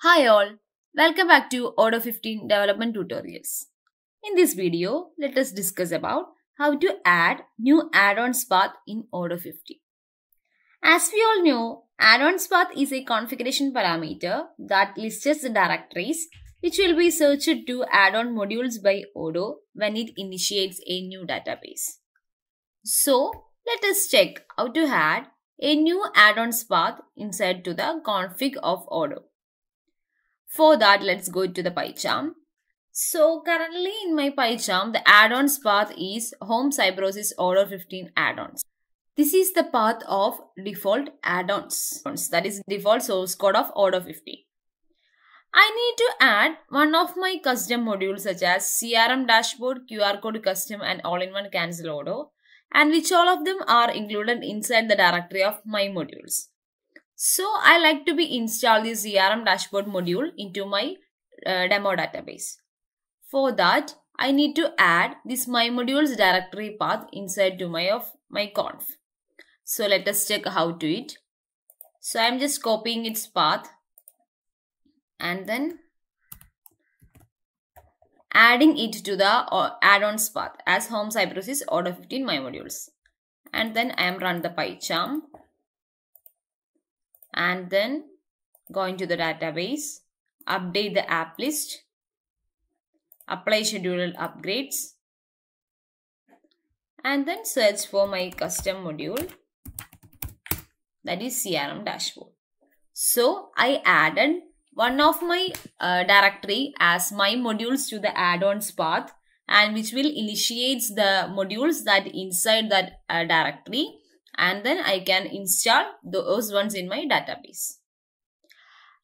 Hi all, welcome back to Odoo 15 development tutorials. In this video, let us discuss about how to add new add-ons path in Odoo 15. As we all know, add-ons path is a configuration parameter that lists the directories which will be searched to add-on modules by Odoo when it initiates a new database. So, let us check how to add a new add-ons path inside to the config of Odoo. For that, let's go to the PyCharm. So currently in my PyCharm, the add-ons path is Home Cybrosys Odoo 15 add-ons. This is the path of default add-ons. That is default source code of Odoo 15. I need to add one of my custom modules such as CRM dashboard, QR code custom and all-in-one cancel Odoo and which all of them are included inside the directory of my modules. So I like to be install the CRM dashboard module into my uh, demo database. For that, I need to add this my modules directory path inside to my of my conf. So let us check how to it. So I'm just copying its path and then adding it to the uh, add-ons path as home cypress is Odoo 15 my modules. And then I am run the PyCharm and then go into the database, update the app list, apply scheduled upgrades, and then search for my custom module that is CRM dashboard. So I added one of my uh, directory as my modules to the add-ons path and which will initiates the modules that inside that uh, directory and then I can install those ones in my database.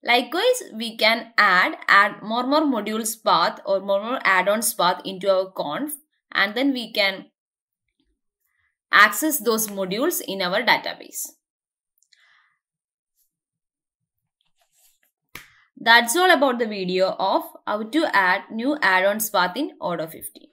Likewise, we can add add more more modules path or more more add-ons path into our conf and then we can access those modules in our database. That's all about the video of how to add new add-ons path in Odoo 15.